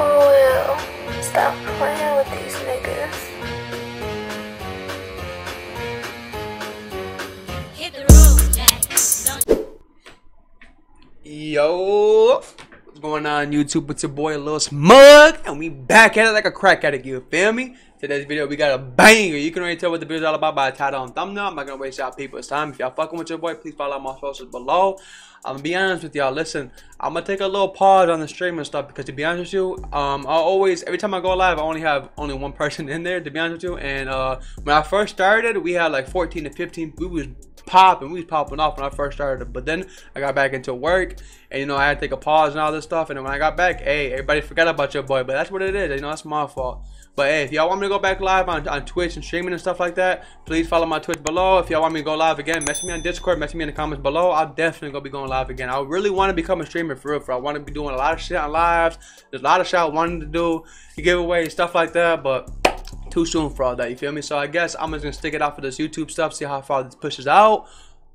Oh well, stop playing with these niggas. Hit the road, Jack. Don't Yo, what's going on YouTube? It's your boy Lil Smug, and we back at it like a crack addict. You feel me? Today's video, we got a banger. You can already tell what the video's all about by the title and thumbnail. I'm not gonna waste y'all people's time. If y'all fucking with your boy, please follow my socials below. I'm gonna be honest with y'all. Listen, I'm gonna take a little pause on the stream and stuff because to be honest with you, um, I always every time I go live, I only have only one person in there. To be honest with you, and uh, when I first started, we had like 14 to 15. We was popping, we was popping off when I first started. But then I got back into work, and you know I had to take a pause and all this stuff. And when I got back, hey, everybody forgot about your boy. But that's what it is. You know, that's my fault. But hey, if y'all want me to go back live on, on Twitch and streaming and stuff like that, please follow my Twitch below. If y'all want me to go live again, message me on Discord, message me in the comments below. I'll definitely go be going live again. I really want to become a streamer for real. For I want to be doing a lot of shit on lives. There's a lot of shit I wanted to do, giveaways, stuff like that. But too soon for all that. You feel me? So I guess I'm just gonna stick it out for this YouTube stuff, see how far this pushes out.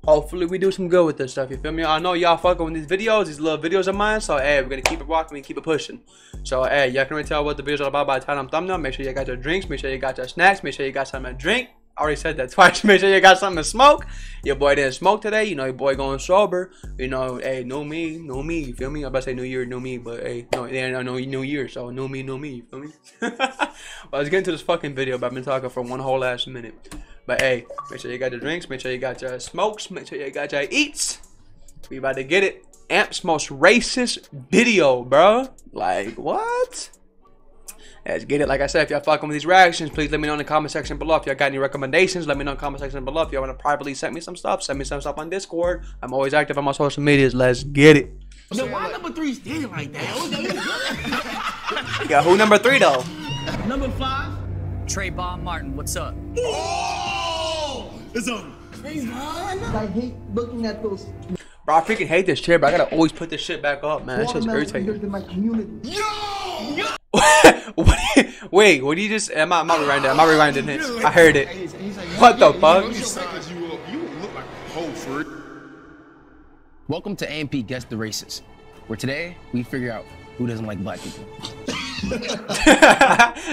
Hopefully we do some good with this stuff. You feel me? I know y'all fucking with these videos, these little videos of mine. So hey, we're gonna keep it rocking and keep it pushing. So hey, y'all can already tell what the video's are about by the title and thumbnail. Make sure you got your drinks. Make sure you got your snacks. Make sure you got something to drink. I already said that twice. Make sure you got something to smoke. Your boy didn't smoke today. You know, your boy going sober. You know, hey, know me, know me. You feel me? I'm about to say New Year, new me, but hey, no, yeah, no, no, New Year. So know me, know me. You feel me? well, let's get into this fucking video. But I've been talking for one whole last minute. But hey, make sure you got your drinks. Make sure you got your smokes. Make sure you got your eats. We about to get it. Amp's most racist video, bro. Like what? Let's get it. Like I said, if y'all fucking with these reactions, please let me know in the comment section below. If y'all got any recommendations, let me know in the comment section below. If y'all want to privately send me some stuff, send me some stuff on Discord. I'm always active on my social medias. Let's get it. Yo, why number three standing like that? You got who number three though? number five. Trayvon Martin, what's up? Oh, it's on. I hate looking at those Bro, I freaking hate this chair, but I gotta always put this shit back up, man. That shit's watermelon figures irritating. in my community. what you- wait, what do you just? Am I, am I rewinding? Am I rewinding it? I heard it. What the fuck? Welcome to AMP Guess the Races, where today we figure out who doesn't like black people.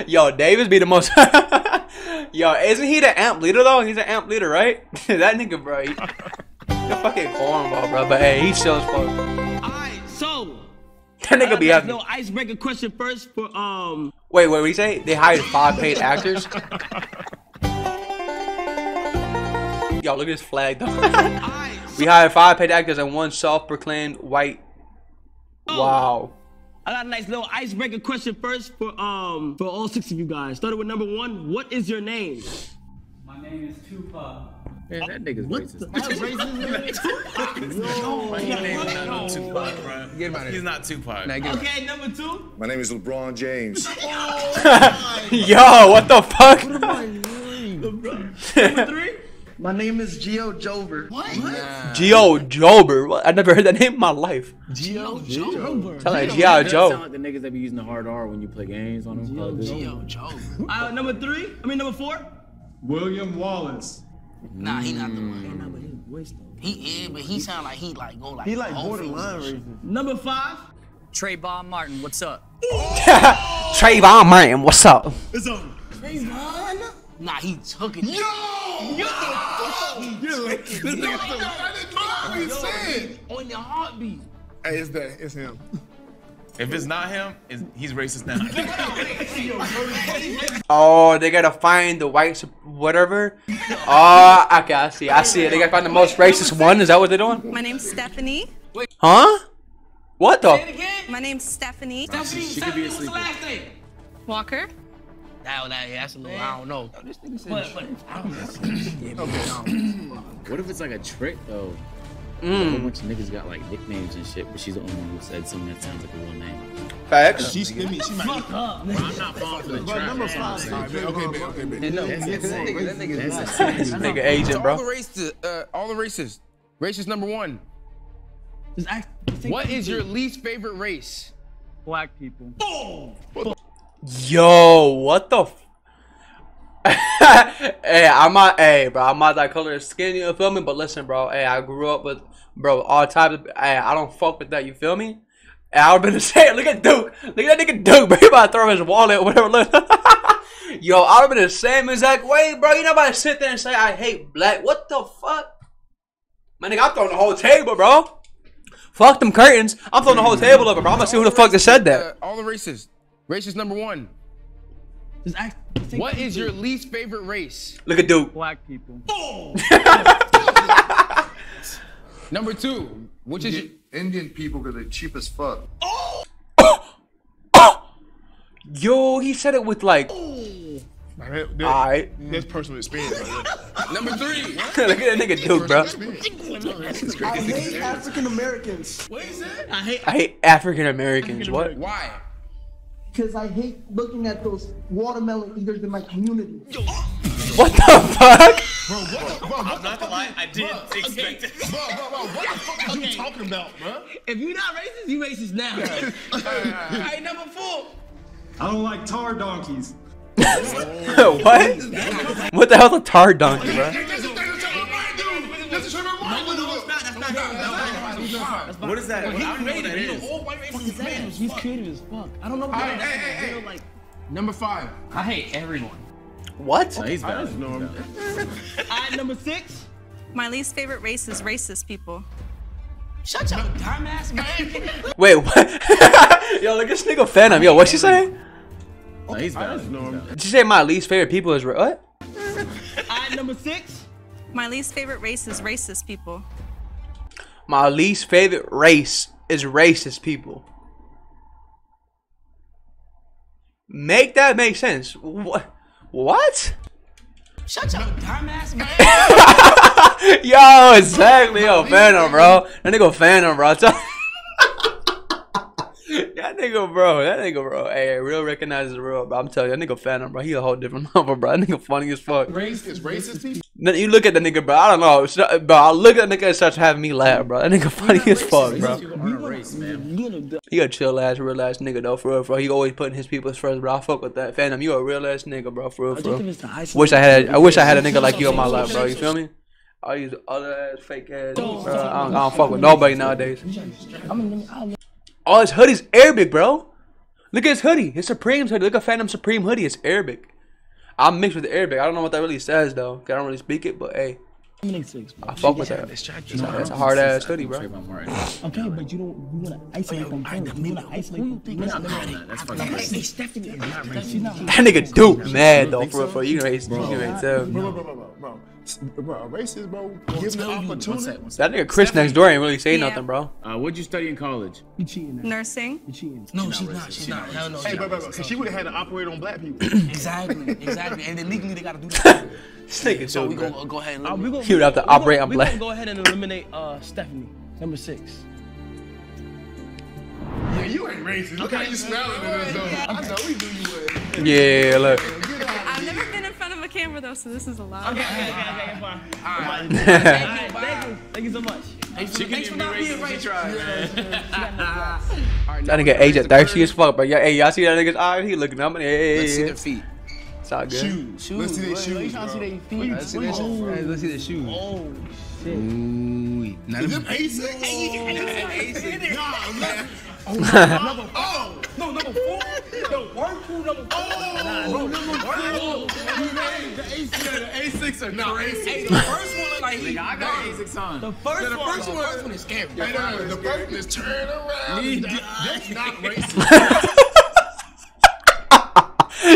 Yo, Davis be the most. Yo, isn't he the amp leader though? He's an amp leader, right? that nigga, bro. He, he a fucking cornball, bro. But hey, he's still as fuck. Alright, so. That nigga be uh, happy. No icebreaker question first for um. Wait, wait, what you say? They hired five paid actors. Yo, look at this flag though. We hired five paid actors and one self-proclaimed white. Wow. I got a nice little icebreaker question first for um for all six of you guys. Started with number one. What is your name? My name is Tupac. Man, that nigga's Tupac, bro. Get him out of He's not Tupac. Nah, get him. Okay, number two. My name is LeBron James. Yo, what the fuck? Number three. My name is Geo Jover. Geo Jober. What? I never heard that name in my life. Geo Joe. Sound like G.I. Joe. like the niggas that be using the hard R when you play games on them. Call of Duty. Uh, number three. I mean number four. William Wallace. Nah, he not the mm. one. He is, but he sound like he like go like. He like borderline foods. racist. Number five. Trayvon Martin, what's up? Trayvon Martin, what's up? It's on. Nah, he took it. On your heartbeat. Hey, it's that. It's him. If it's not him, it's, he's racist now. Oh, they gotta find the white whatever. Oh, okay, I see. I see it. They gotta find the most racist one. Is that what they're doing? My name's Stephanie. Huh? What the? My name's Stephanie she could be a sleeper. Last name. Walker. That, that, that's a little, I don't know. But, but, I don't know. Um, what if it's like a trick though? A whole Mm, bunch of niggas got like nicknames and shit, but she's the only one who said something that sounds like a real name. facts. She, I mean, she might. Fuck up. I'm not falling for the But trap. number that's what I'm five. saying. All right, okay, man, okay, man. No, That's that insane. nigga, that nigga's That's insane. Nigga agent, all the races, uh, all the races. Racist number one. Just act. What is your least favorite race? Black people. Yo, what the? Hey, I'm not. Hey, bro, I'm not that color of skin. You feel me? But listen, bro. Hey, I grew up with, bro, all types of. Hey, I don't fuck with that. You feel me? I would have been the same. Look at Duke. Look at that nigga Duke, bro. He about to throw his wallet or whatever. Look. Yo, I would have been the same exact way, bro. You know about to sit there and say I hate black. What the fuck? My nigga, I'm throwing the whole table, bro. Fuck them curtains. I'm throwing the whole table over, bro. I'm gonna see who the fuck that said that. Uh, all the races. Racist number one. Just act, just What take is your least favorite race? Look at Duke. black people? Oh! Number two. Which is your, Indian people because they're cheap as fuck. Oh. Yo, he said it with like. Alright. That's personal experience. number three? Look at that nigga Duke, bro. I hate African Americans I hate. I hate African Americans. What? Why? Because I hate looking at those watermelon eaters in my community. What the fuck? Bro, I'm not gonna lie, I didn't expect it. Bro, bro, bro, what the fuck are you talking about, bro? If you're not racist, you racist now. Alright, number four. I don't like tar donkeys. what? What the hell's a tar donkey, bro? What is that? I don't know what that is. Fuck his ass. He's creative as fuck. I don't know what Hey, that hey, hey, is. hey. Like, Number five. I hate everyone. What? No, he's valid. alright, number six. My least favorite race is racist people. Shut up, dumb ass, man. Wait, what? Yo, look at this nigga Fanum. Yo, what's she saying? No, he's valid. Did you say my least favorite people is what? Alright, number six. My least favorite race is racist people. My least favorite race is racist people. Make that make sense. What? What? Shut your dumb ass, man. Yo, exactly. Yo, Fanum, bro. That nigga Fanum, bro. Tell- that nigga, bro. That nigga, bro. Hey, real recognizes real, bro. I'm telling you, that nigga Fanum, bro. He a whole different level, bro. That nigga funny as fuck. Race is racist people. Then You look at the nigga, bro. I don't know, so- bro. I look at the nigga and starts having me laugh, bro. That nigga funny as fuck, bro. People aren't a race, man. You gonna He a chill ass, real ass nigga though, for real, bro. He always putting his people's first, bro. I fuck with that. Fanum, you a real ass nigga, bro, for real, bro. real. Wish I had, I wish I had a nigga like you in my life, bro. You feel me? I use other ass, fake ass, bro. I don't, I don't fuck with nobody nowadays. Oh, his hoodie's Arabic, bro. Look at his hoodie. His Supreme's hoodie. Look at Fanum Supreme hoodie. It's Arabic. I'm mixed with the Arabic. I don't know what that really says though. 'cause I don't really speak it, but hey, I fuck with that. It's a hard ass hoodie, bro. Trayvon Martin. Okay, but you don't. You wanna isolate them. first. You wanna isolate them. We're not doing that. That's fucking racist. Stephanie is not racist. She's not. That nigga Duke mad though, for real, for. You can raise, you can tell. Bro, bro, bro, bro, bro. Bro, a racist, bro. Give the One opportunity. sec, one sec. That nigga Chris next door ain't really say Yeah. nothing, bro. Uh, what'd you study in college? You cheating. now. Nursing. You cheating. No, she's not. She's not. Hell no. Hey, bro, bro, bro. Cause she would have had to operate on black people. Exactly. Exactly. And then legally they gotta do that. This nigga So we Duke, bro. gonna go ahead and Uh, we eliminate. gonna, He would have to we gonna- operate on we black. gonna go ahead and eliminate uh, Stephanie, number six. Yeah, you ain't racist. Look how you smiling at us, though. I know we knew you would. Yeah, look. Camera though, so this is a lot. Okay, okay, okay, okay, fine. Alright. Thank you, thank you, thank you so much. She can even be racist if she tried, man. That nigga age thirsty as fuck, bro. Yeah, hey, y'all see that nigga's eye? He looking up and hey, Let's see hey, their feet. it's all good. Shoes. Let's see their shoes, bro. Let's see their shoes. Let's see the shoes. Oh, shit. Ooh, not Is a them A6? Nah, man. Oh, oh, no, number four? No, work two, number four. Oh, bro, number four. You made the A6. The A6 are no Hey, the first one like he. I got A6 on. The first The one. first The first one is scary. Hey, no, the first one is turn around. That's not racist.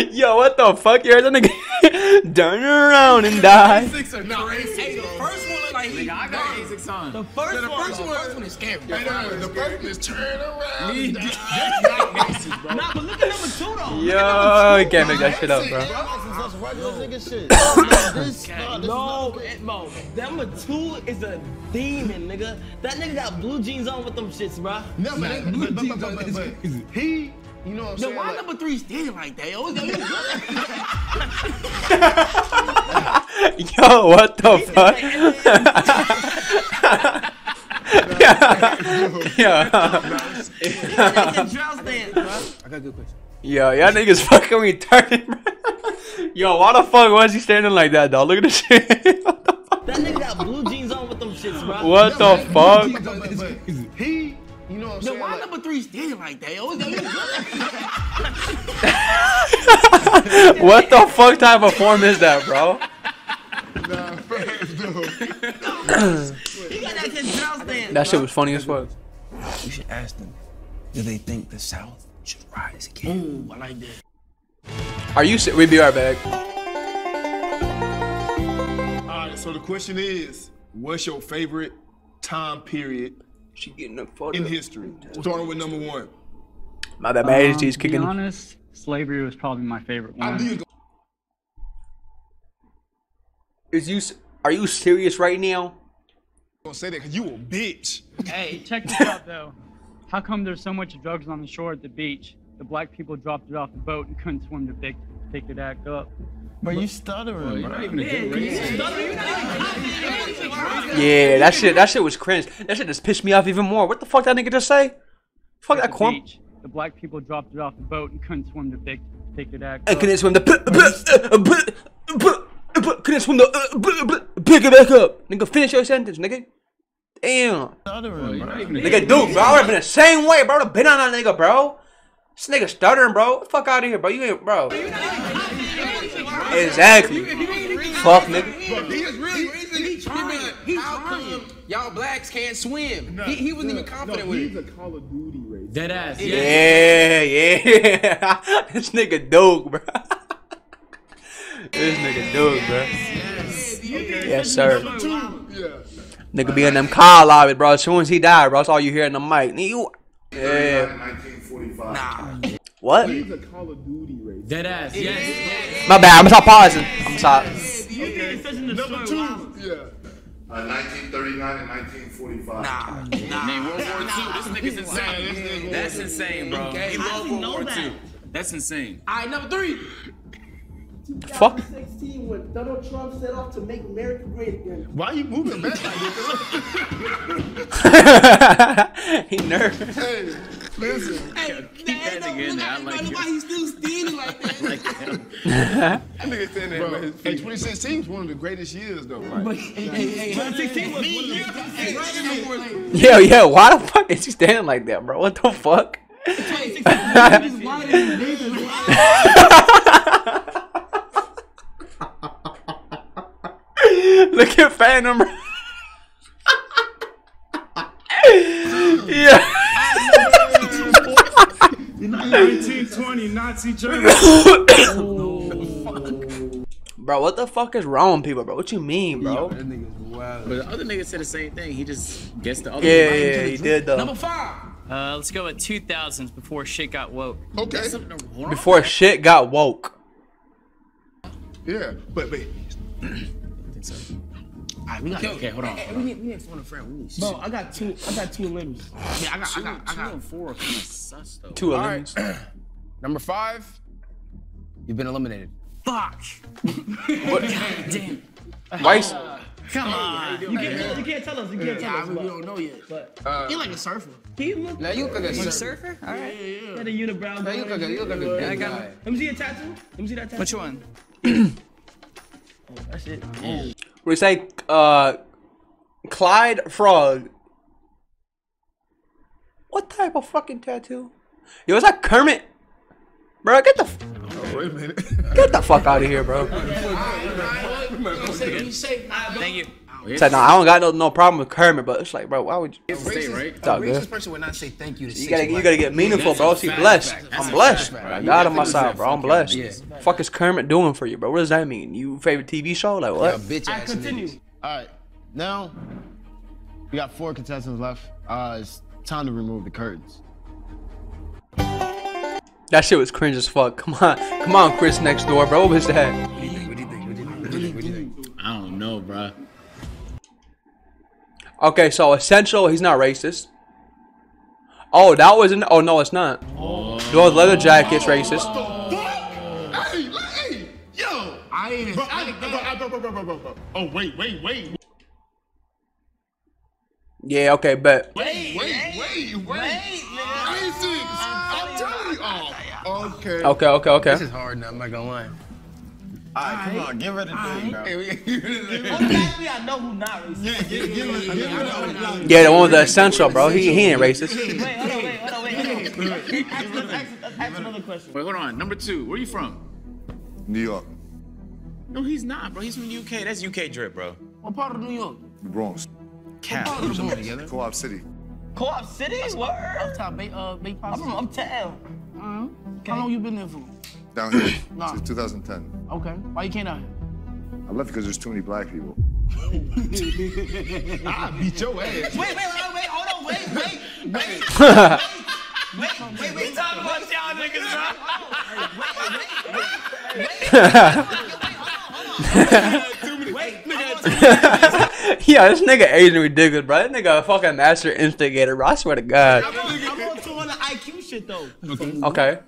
Yo, what the fuck? You heard that nigga? Turn around and die. A6 are not racist. Like he. I got A6 on. The first the one. first The first one is scary. Hey, no, the first one is turn around. That's not racist, bro. Nah, but look at number two though. Yo, you can't make that shit up, bro. No, it- bro. Number two is a demon, nigga. That nigga got blue jeans on with them shits, bro. No, but, but, but, but, but, but he, you know what I'm Yo, saying? why Like, number three standing like that? Yo, Yo, what the fuck? Yo. Yo, y'all niggas fucking retarded, bro. Yo, why the fuck was he standing like that, dog? Look at this shit. That nigga got blue jeans on with them shits, bro. what the fuck? What what I'm Then saying? why Like, number three standing like that? Yo, yo, yo. what the fuck type of form is that, bro? nah, facts, dude. He got that kid down stand. That shit was funny as fuck. You should ask them. Do they think the South should rise again? Ooh, I like that. Are you? se- We be right back. All right, so the question is, what's your favorite time period She getting a photo. in history? Starting with number one. My bad, my Um, ADHD's to be kicking. honest, slavery was probably my favorite one. knew you was Is you? Are you serious right now? Don't say that because you a bitch. Hey, check this out though. How come there's so much drugs on the shore at the beach? The black people dropped it off the boat and couldn't swim to pick pick it back up. But you stuttering, bro. Yeah, that shit. That shit was cringe. That shit just pissed me off even more. What the fuck that nigga just say? Fuck that the corn. the black people dropped it off the boat and couldn't swim to pick pick it back I up. couldn't swim the. Uh, couldn't swim the. Uh, pick it back up, nigga. Finish your sentence, nigga. Damn. Stuttering, bro. Nigga, dude, bro, I would've been the same way, bro. I would've been on that nigga, bro. This nigga stuttering, bro. Get the fuck out of here, bro. You ain't, bro. Exactly. Fuck, nigga. He is really He trying. He trying. Y'all blacks can't swim. He, he wasn't even confident with he's it. a Call of Duty race. Dead ass. Yeah. Yeah, yeah. this nigga dope, bro. this nigga dope, bro. Yes, sir. Yeah. Nigga be in them car lobby, bro. As soon as he died, bro, that's all you hear in the mic. You, yeah. 1945. What? He's a Call of Duty race. Dead ass. Yes. My bad. I'm gonna stop pausing. I'm gonna stop. sorry. Number two. Yeah. Uh, 1939 and 1945. Nah. Name World War II. This nigga's insane. That's insane, bro. He loved World War II. That's insane. All right, number three. Fuck. 2016 when Donald Trump set off to make America great again. Why are you moving back like this? he nervous. hey, listen. Hey, that nigga in there. I like why it. he's still standing like that. Like him. That nigga standing there. Bro, hey, 2016 was one of the greatest years, though. Like, Hey, hey, hey, 2016 was one of the Yo, yo, why the fuck is he standing like that, bro? What the fuck? Look at Fanum. yeah. 1920 Nazi Germany. Bro, what the fuck is wrong with people, bro? What you mean, bro? But the other nigga said the same thing. He just guessed the other Yeah, one. yeah, he did though. Number five. Uh, let's go with 2000s before shit got woke. okay. Something wrong. Before shit got woke. Yeah, but, but All right, we got. Okay, hold on. Hey, we need, we need phone a friend. We need. Bro, I got two. I got two limbs. Yeah, I got, I Two, got, I two got. and four are kind of sus though. Two All eliminations. right. Number five. You've been eliminated. Fuck. Damn. Why? is- Come on. You can't, you can't tell us. You can't tell Yeah, us. we, we don't know yet. but Uh, He like a surfer. he look now you look like a surfer. Surfer? All right. he had a unibrow. Now you look like a, you look like a I good got guy. Let me see your tattoo. Let me see that tattoo. Which one? That's it. We say, uh, Clyde Frog. What type of fucking tattoo? Yo, is that Kermit? Bro, get the f- oh, wait a minute. get the fuck out of here, bro. Say, say, Thank you. Said, no, I don't got no, no problem with Kermit, but it's like, bro, why would you? A racist, right? It's all a good. racist person would not say thank you to You gotta, you gotta get meaningful, That's bro. a See, blessed. That's I'm blessed. fact, I bro. got You on my side, bro. I'm blessed. Yeah. Fuck is Kermit doing for you, bro? What does that mean? You favorite TV show? Like Yeah, what? bitch I ass continue. niggas. All right, now we got four contestants left. Uh, it's time to remove the curtains. That shit was cringe as fuck. Come on, come on, Chris next door, bro. What was that? What do you think? What do you think? What do you think? What do you think? What do you think? I don't know, bro. Okay, so essential, he's not racist. Oh, that wasn't. Oh no, it's not. Those leather jackets racist. hey, hey, yo. I ain't. Bro, I, bro, bro. Oh, wait, wait, wait. Yeah, okay, bet. Wait, wait, wait, wait. Racist. I'm telling you. Oh, okay. Okay, okay, okay. This is hard now. I'm not gonna lie. Alright, come on, give her the thing, bro. Automatically, I know who not racist. Yeah, give, give her, give her the Yeah, the one with the essential, bro. He he ain't racist. Wait, hold on, wait, hold on, wait, hold on. Let's ask, ask, ask another question. Wait, hold on. Number two, where you from? New York, No, he's not, bro. He's from the UK. That's UK drip, bro. What part of New York? The Bronx, Cap. Co-op City. Co-op City? Word? Uptown, Bay, uh, Bay I'm from uptown. Uh-huh. How long you been there for? Down here Nah. since 2010. Okay. Why you came out here? Uh? I left because there's too many black people. I beat your ass. Wait, wait, wait, wait, hold on, wait, wait, wait. Wait, wait, wait, talk about y'all niggas, bro. Wait, hold on, hold on. Wait, nigga, yeah, this nigga Agent ridiculous, bro. That nigga a fucking master instigator, bro. I swear to God. I'm on, I'm on 200 IQ shit though. Okay.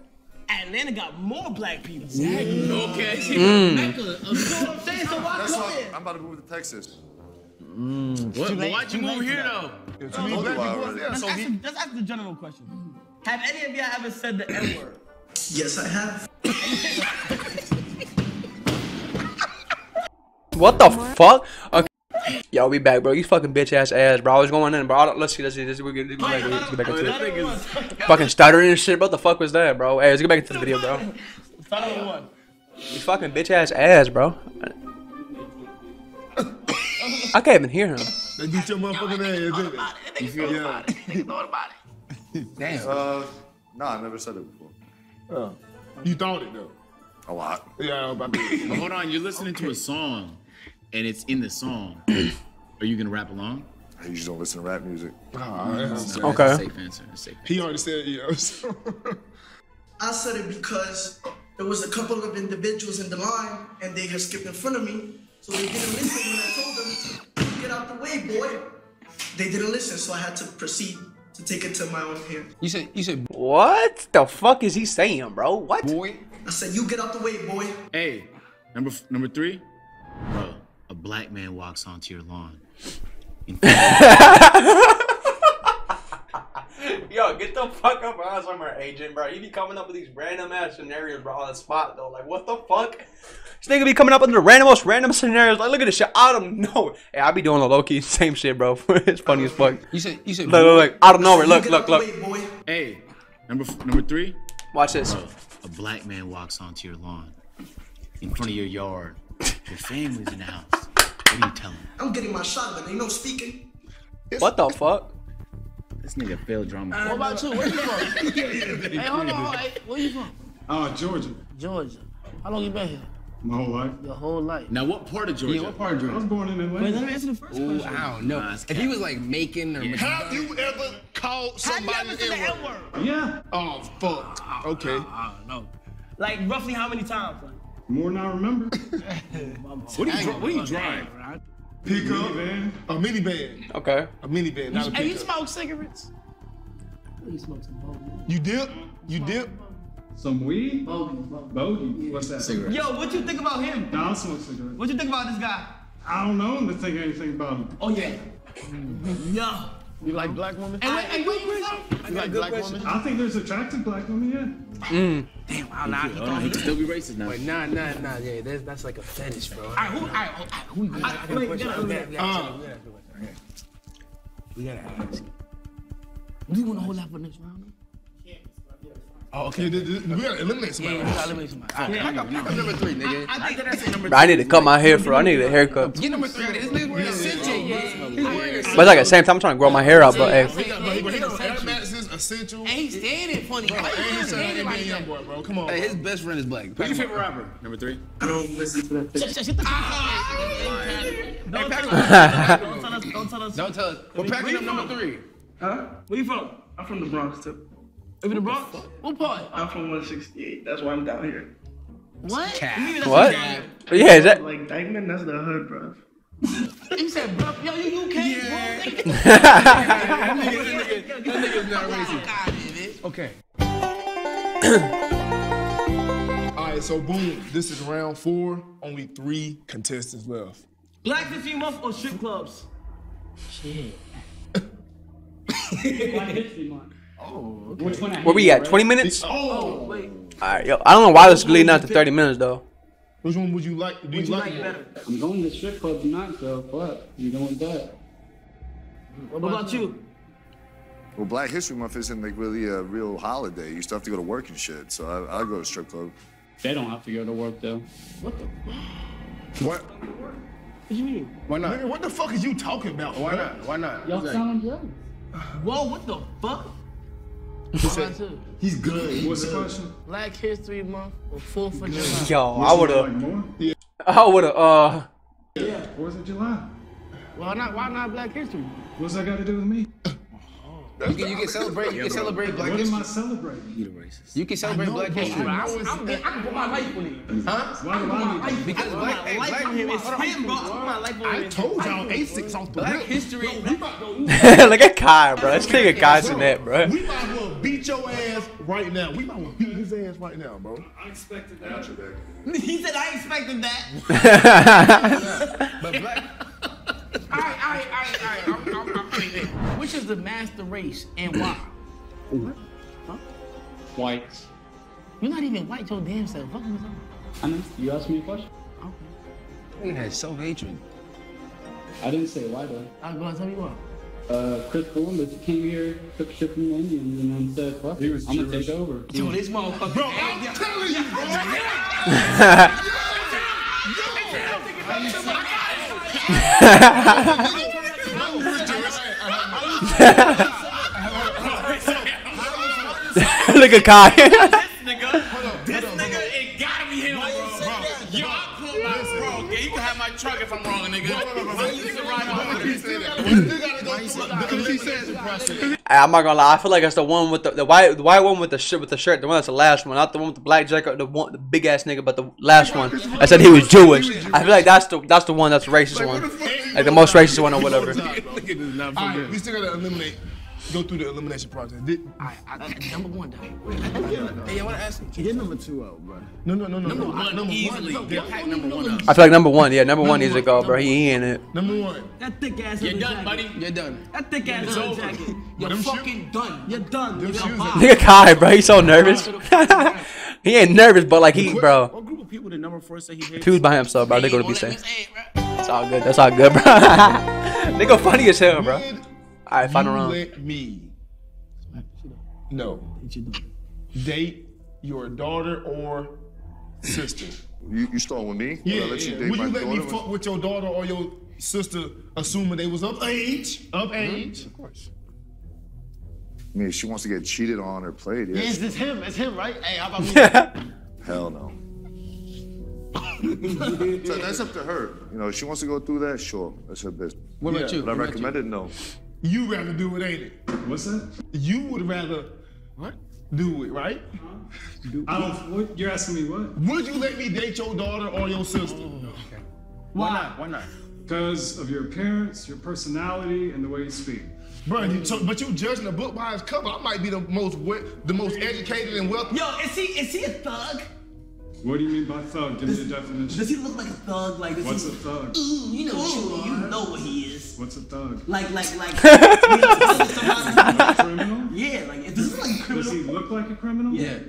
Atlanta got more black people. Okay. Mm. Mecca. You know what I'm saying? So why That's come why here? I'm about to move to Texas. What? But why'd you move here though? Too many black people out there. Let's ask, the- let's ask the general question. Have any of y'all ever said the N word? Yes, I have. What the fuck? Okay. Yo, we back, bro. You fucking bitch ass ass, bro. I was going in, bro. Let's see, let's see. Let's see. We get, let's get back, let's get back into it. Fucking stuttering and shit. What the fuck was that, bro? Hey, let's get back into the video, bro. Start one. You fucking bitch ass ass, bro. I can't even hear him. They beat your motherfucking ass, didn't they? You feel yeah. Damn. Uh, nah, I never said it before. Uh, you thought it though. A lot. Yeah, I was about to. Hold on, you're listening to a song, and it's in the song. Are you gonna rap along? I usually don't listen to rap music. Ah, that's- No, Okay. that's a Safe answer. That's a safe. He already said yes. I said it because there was a couple of individuals in the line and they had skipped in front of me, so they didn't listen when I told them, get out the way, boy. They didn't listen, so I had to proceed to take it to my own hand. You said you said What the fuck is he saying, bro? What? boy. I said, you get out the way, boy. Hey, number f- number three, bro. A black man walks onto your lawn. Yo, get the fuck up out somewhere, agent, bro. You be coming up with these random ass scenarios, bro, on the spot, though. Like, what the fuck? This nigga be coming up with the random, most random scenarios. Like, look at this shit out of nowhere. Hey, I be doing the low key same shit, bro. it's funny as fuck. You said you said Look, look, look, out of nowhere. You Look, look, look. way, boy. Hey, number f- number three, Watch this. bro. A black man walks onto your lawn, in front of your yard. Your family's in the house. What do you tell him? I'm getting my shotgun. Ain't no speaking. What the fuck? This nigga failed drama. What about you? Where you from? hey, hold on. Hey, where you from? Oh, Georgia. Georgia. How long you been here? My whole life. Your whole life. Now, what part of Georgia? Yeah, what part of Georgia? I was Georgia? born in Atlanta. Wait, let me answer the first Ooh, question. I don't know. Nah, if he was like Macon or Have you ever called Have you somebody ever said the N-word? Yeah. Oh, fuck. Okay. I don't know. Like roughly how many times? Like, More than I remember. What do you dri- What do you drive? Pickup. A minivan. Okay. A minivan, not a Hey, you smoke cigarettes? You smoke some bogey. You dip? You dip? Some weed? Bogey, bogey. Bogey? What's that? Cigarette. yo, what you think about him? No, I don't smoke cigarettes. What you think about this guy? I don't know him to think anything about him. Oh yeah. Mm. Yo. You like black women? Hey, wait, hey, where you from? You like black women? I think there's attractive black women, yeah. Mm. Damn, wow, nah, he Oh, no, he can still be racist now. Wait, nah, nah, nah. Yeah, that's that's like a fetish, bro. All right, who, all right, all right, who you I- wait, we gotta- we gotta- We gotta ask we gotta do. We gotta ask. Do you want to hold out for next round? Oh, okay. We gotta eliminate Yeah, we gotta eliminate somebody. All right, Pack up, pack up number three, nigga. I think that's number Bro, I need to cut my hair for. I need a haircut. Get number three. This nigga wearing essential, bro. But like at the same time, I'm trying to grow my hair out, but hey. Bro, Essential. And he's standing funny. Why And he's standing like young that? boy, bro. Come on. Hey, his best friend is black. Who's your favorite rapper? Number three. I don't listen to that. Shut- shut- shut ah, the- Don't tell us. Don't tell us. Don't tell us. Don't tell us. We're packing up number three. Huh? Where you from? I'm from the Bronx too. You from the Bronx? What part? I'm from 168. That's why I'm down here. What? Cat. You mean that's What? down Yeah, is that? Like Dyckman, that's the hood, bro. He said, bro, yo, you, you can't, bro. That nigga- nigga's not racist. Okay. All right, so boom. This is round four. Only three contestants left. Black 15 month or strip clubs? Shit. Black History Month. Oh, Which one? Where we at? right? 20 minutes? Oh, wait. Alright, yo. I don't know why this is leading out to 30 minutes, though. Which one would you like? Do you, Would you like, like better? I'm going to strip club tonight, so fuck. You going with that? What about you? Well, Black History Month isn't like really a real holiday. You still have to go to work and shit. So I, I'll go to strip club. They don't have to go to work though. What the? What? What do you mean? Why not? Nigga, what the fuck is you talking about? Why not? Why not? Y'all sound jealous. Whoa, what the fuck? He's good. What's the question? Black History Month or Fourth of July? Yo, I would Like have. more? I would have. Uh. Yeah. Fourth of July. Why not? Why not Black History? What's that got to do with me? You can, you can celebrate. You can celebrate Black What am I History. celebrating? You can celebrate Black History. I, was, I'm, I can put my life on it. Huh? Why do I need? Because I Black, put hey, my life Black, on him. It's hold on. him, bro. I put my life on I told y'all Asics off the Black. History. We about, Look at Kai, bro. This nigga Kai's in that, bro. we might as well beat your ass right now. We might as well beat his ass right now, bro. I expected that. He said I expected that. But Black. All right, all right, all right, all right. I'm, I'm, I'm, wait, wait. Which is the master race and why? Whites. You're not even white your damn self. Fuck was I know. You asked me a question. He has self hatred. I didn't say why though. I'm gonna tell you what. Uh, Chris Columbus came here, took shit from the Indians, and then said, "Fuck, it, I'm gonna take over." Yo, this motherfucker. Bro, I'm telling you, bro. Look at Kai. Hey, I'm not gonna lie. I feel like it's the one with the, the white the white one with the shirt with the shirt. The one that's the last one, not the one with the black jacket. The one, the big ass nigga, but the last one. I said he was Jewish. I feel like that's the that's the one that's the racist one, like the most racist one or whatever. All right, we still gotta eliminate, go through the elimination process. Did, I, I, number one, though. Hey, I want to ask you. Get number two out, bro. No, no, no, no. Number no. one, number easily. One, Get pack number one up. I feel like number one, yeah, number one needs to go, bro. He, he in it. Number one. That thick ass You're done, jacket. buddy. You're done. That thick ass It's leather over. jacket. You're them fucking done. You're done. Them You're Look at Kai, bro. He's so nervous. he ain't nervous, but like he, bro. What group of people did number four say he hates? Two's by himself, bro. They go to be Won't safe. say. That's all good. That's all good, bro. they go funny as hell, bro. Would All right, final you round. let me no date your daughter or sister? You, you starting with me? Yeah, Will I let you yeah. date Would my you let me fuck with your daughter or your sister, assuming they was of age? Of mm-hmm. age? Of course. I mean, she wants to get cheated on or played, Yeah, yes. it's, it's him. It's him, right? Hey, how about me? Hell no. so that's up to her. You know, if she wants to go through that, sure, that's her business. What about you? But I What about recommend it, no. You rather do it, ain't it? What's that? You would rather What? do it, right? Huh? Do I don't. What, you're asking me what? Would you let me date your daughter or your sister? Oh, Why not? Why not? Because of your appearance, your personality, and the way you speak. Bro, you, so, but you judging a book by its cover. I might be the most we- the most educated and wealthy. Yo, is he is he a thug? What do you mean by thug? Give me the definition. Does he look like a thug? Like What's he, a thug? Ooh, you know what you, you know what he is. What's a thug? Like like like. you know, somebody- A criminal? yeah, like does he look like a criminal? Does he look like a criminal? Yeah.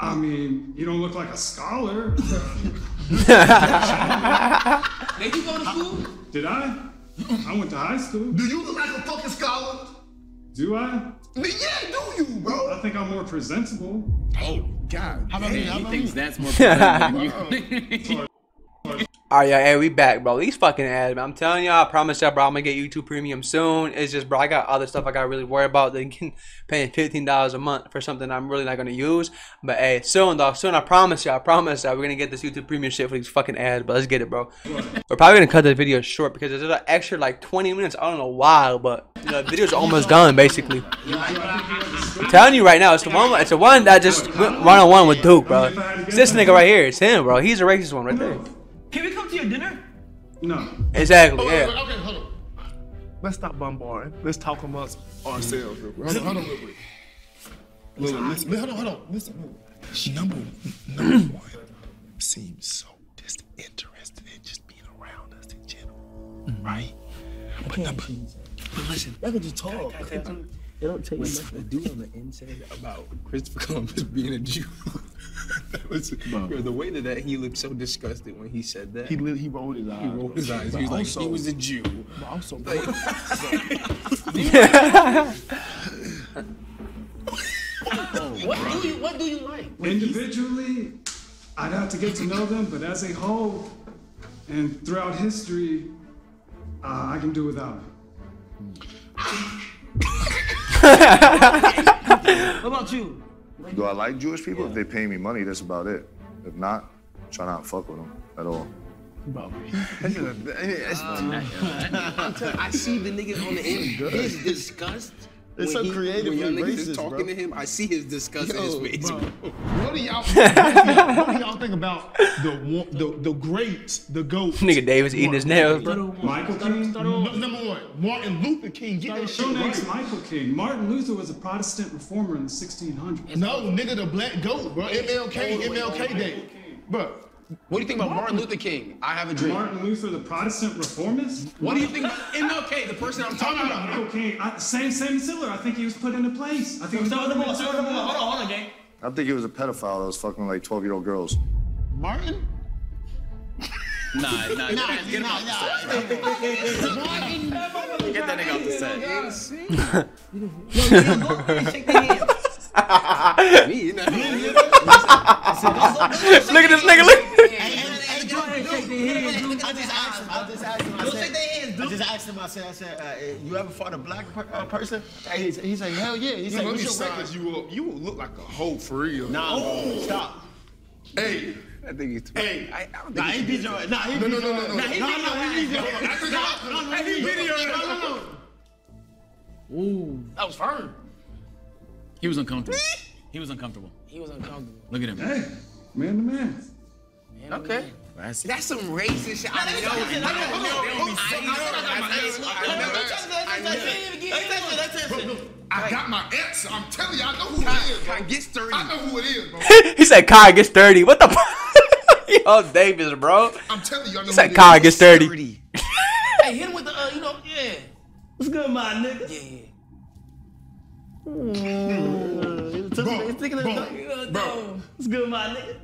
I mean, you don't look like a scholar. Did you go to school? Did I? I went to high school. Do you look like a fucking scholar? Do I? Yeah, do you, bro? I think I'm more presentable. Oh, God. How about me? How He thinks me? that's more presentable than you. All right, yeah, hey, we back, bro. These fucking ads, man. I'm telling y'all, I promise y'all, bro. I'm gonna get YouTube Premium soon. It's just, bro, I got other stuff I gotta really worry about. Than paying fifteen dollars a month for something I'm really not gonna use. But hey, soon, dog, soon. I promise y'all, I promise y'all, we're gonna get this YouTube Premium shit for these fucking ads. But let's get it, bro. We're probably gonna cut this video short because there's an extra like 20 minutes. I don't know why, but the video's almost done, basically. I'm telling you right now, it's the one. It's the one that just went one on one with Duke, bro. It's this nigga right here. It's him, bro. He's a racist one right there. Can we come to your dinner? No. Exactly. Oh, Yeah. wait, wait, okay, hold on. Let's stop bombarding. Let's talk amongst ourselves real quick. Hold on, hold on real quick. Look, look, listen, hold on, hold on. Listen, listen. Number, number one seems so disinterested in just being around us in general, right? But number, But listen, y'all can just talk. It don't take much to do on the inside about Christopher Columbus being a Jew. Yo, the way that, that he looked so disgusted when he said that. He lit, he rolled his eyes. He rolled his eyes. But He was like, also- he was a Jew. But also, What do you What do you like? Individually, I'd have to get to know them, but as a whole, and throughout history, uh, I can do without them. What about you? Do I like Jewish people? If they pay me money, that's about it. If not, try not to fuck with them at all. Uh, I see the nigga on the end. His disgust. It's when so he- creative When y'all and niggas is talking bro. to him, I see his disgust in his face. bro. bro. What do y'all, what do y'all think about the one- the the greats, the goats? Nigga Davis eating his nails, bro. Michael King? No, number one, Martin Luther King. Get that shit Your right. Michael King. Martin Luther was a Protestant reformer in the 1600s. No, nigga, the black goat, bro. MLK, MLK Day, bro. What do you think about Martin Luther King? I have a dream. Martin Luther, the Protestant reformist? What do you think about MLK, the person I'm talking about? MLK, King, I, same, same as I think he was put into place. I think he was Start put the into ball. Start the ball. Hold on, hold on, gang. I think he was a pedophile that was fucking like 12 year old girls. Martin? Nah, nah, get him out- get him out the set. Get that nigga off the set. Me, you know. Look at this nigga. Look. I just asked him. I just asked him. I said, I just asked him. I said, I said, uh, you ever fought a black per- uh, person? He, he said, hell yeah. He He said, let me what's your record? you up. You will look like a hoe for real. Nah, bro, stop. Hey, I think he's. hey. I, I don't Nah, he beat your ass. Nah, he No, beat no, no, your no, ass. no. Nah, he No, beat your no, ass. no, no, no, he beat video your ass. No, no, no. Ooh, that was firm. He was uncomfortable. He was uncomfortable. He was uncomfortable. Look at him. Hey, man to man. Okay. That's That's some racist shit. I know. I know. They don't be saying I got my answer. I'm telling you, I know who it is, bro. I get sturdy. I know who it is, bro. he said Kai gets 30. What the fuck? Yo, Davis, bro. I'm telling you, I know He who said Kai gets 30. Hey, hit him with the, uh, you know, yeah. What's good, my nigga? Yeah, yeah. Bro, bro, bro. What's good, my nigga?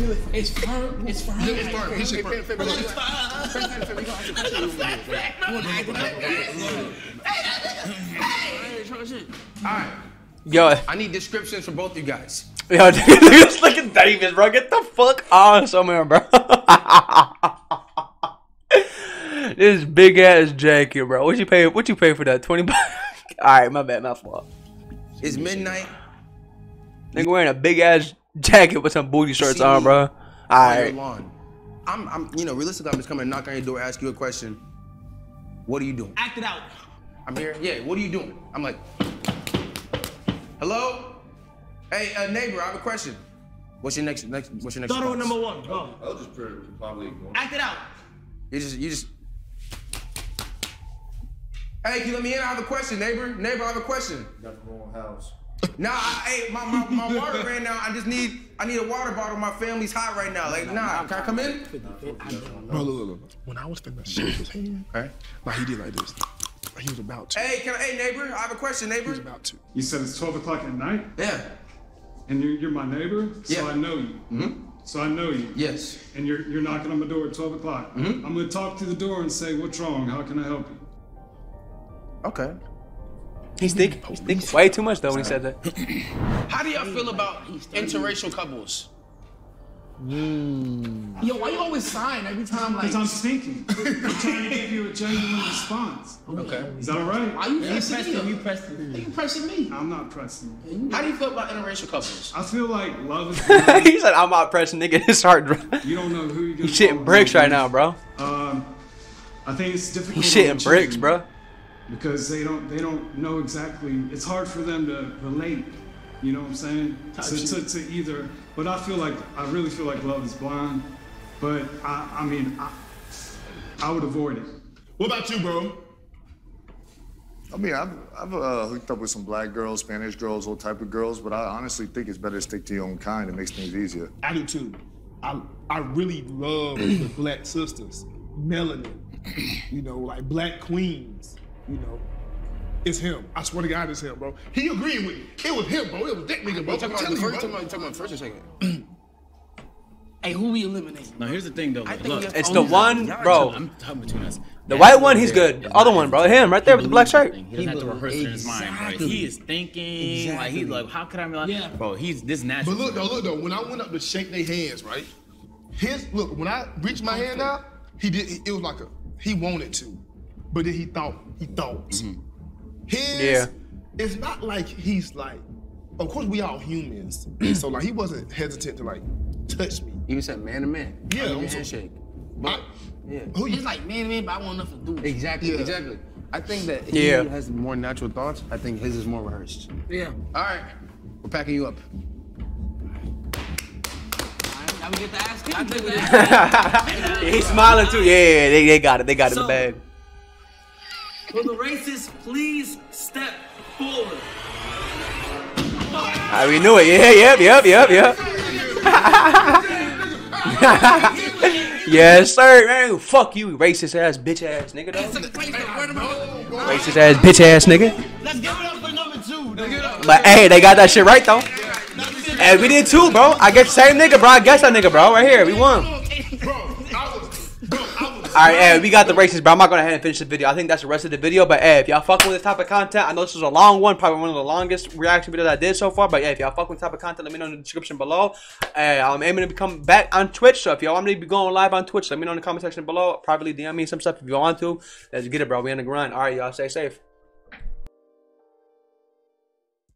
It's firm. It's firm. Yeah, it's firm. His shit firm. Alright. Yo, I need descriptions for both you guys. yo, just look at Davis, bro. Get the fuck on somewhere, bro. this big ass jacket, bro. What you pay? What you pay for that? Twenty bucks. All right, my bad, my fault. It's midnight. Nigga wearing a big ass jacket with some booty shorts on, bro. All on your right. lawn. I'm, I'm, you know, realistically, I'm just coming to knock on your door, ask you a question. What are you doing? Act it out. I'm here. Yeah. What are you doing? I'm like, hello. Hey, uh, neighbor, I have a question. What's your next, next, what's your next? Start with number one. Go. I'll just probably ignore Act it out. You just, you just. Hey, can you let me in? I have a question, neighbor. Neighbor, I have a question. You Got the wrong house. Nah, I, hey, my, my, my water ran out. I just need, I need a water bottle. My family's hot right now. Like, nah, can I come in? Bro, look, look, look. When I was finna shake his hand, Okay. like he did like this. Like he was about to. Hey, can I, hey, neighbor, I have a question, neighbor. He was neighbor. about to. You said it's 12 o'clock at night, Yeah. and you're, you're my neighbor, so Yeah. I know you. Mm-hmm. So I know you. Yes. And you're, you're knocking on my door at 12 o'clock. Mhm. I'm going to talk through the door and say, What's wrong? How can I help you? Okay. He's thinking, he's thinking way too much though when he said that. How do y'all feel about interracial couples? Yo, why you always sign every time? Like, Because I'm thinking. I'm trying to give you a genuine response. Okay. Is that all right? why you You pressing pressed me? him, you pressed Why him. you pressing me? I'm not pressing you. How do you feel about interracial couples? I feel like love is blind. he said, "I'm not pressing nigga his heart." bro." You don't know who you're gonna He's shitting bricks right now, bro. Um, I think it's difficult. He's on shitting bricks, bro. Because they don't they don't know exactly. It's hard for them to relate. You know what I'm saying? To, to, to either. But I feel like I really feel like love is blind. But I I mean I, I would avoid it. What about you, bro? I mean, I've, I've uh, hooked up with some black girls, Spanish girls, all type of girls, but I honestly think it's better to stick to your own kind. It makes things easier. I do too. I I really love the black sisters, melanin. You know, like black queens. You know, It's him. I swear to God, it's him, bro. He agreed with me. It was him, bro. It was that nigga, bro. You talking I'm about telling you, first, bro. talking about, talking about first or second? hey, who we eliminating? Now here's the thing though. Like, look, It's the one, that. bro. I'm talking between us. The white one, he's good. The other one, bro. Him right there with the black shirt. He doesn't have to rehearse it in his mind, bro. He is thinking like he's like, how could I be like, Yeah. bro? He's this natural. But look though, look though. When I went up to shake their hands, right? His look when I reached my hand out, he did. It was like a he wanted to, but then he thought he thought. Mm-hmm. His, Yeah. It's not like he's like. Of course, we all humans, so like he wasn't hesitant to like touch me. You said man to man. Yeah, I'm so- handshake. I- Yeah. Oh, Who you- He's like man to man, but I want nothing to do. with it. Exactly, Yeah. exactly. I think that he Yeah. has more natural thoughts. I think his is more rehearsed. Yeah. All right, we're packing you up. Now we get to ask him. Yeah, he's smiling too. Yeah, yeah, they, they got it. They got it in the bag. Will the racists please step forward? Ah, we knew it. Yeah, yep, yep, yep, yep. yes, sir, man. Fuck you, racist ass, bitch ass nigga. Racist ass, bitch ass nigga. But hey, they got that shit right though. And we did too, bro. I guess same nigga, bro. I guess that nigga, bro. Right here, we won. Alright, hey, we got the races, bro. I'm not gonna ahead and finish the video. I think that's the rest of the video. But hey, if y'all fucking with this type of content, I know this was a long one, probably one of the longest reaction videos I did so far. But yeah, if y'all fuck with this type of content, let me know in the description below. Hey, I'm aiming to become back on Twitch. So if y'all want me to be going live on Twitch, let me know in the comment section below. Privately DM me some stuff if you want to. Let's get it, bro. We on the grind. Alright, y'all stay safe.